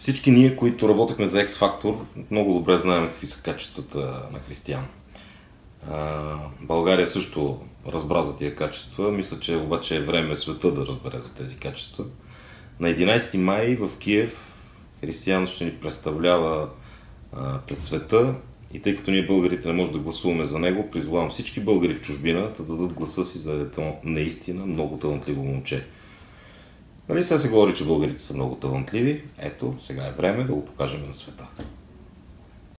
Всички ние, които работехме за X-Factor, много добре знаем какви са качествата на Християн. България също разбра за тия качества. Мисля, че обаче е време света да разбере за тези качества. На 11 май в Киев Християн ще ни представлява пред света и тъй като ние българите не можем да гласуваме за него, призовавам всички българи в чужбина да дадат гласа си за едно наистина много талантливо момче. Нали сега се говори, че българите са много талантливи? Ето, сега е време да го покажем на света.